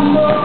I'm